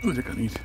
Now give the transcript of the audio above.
Lekker niet.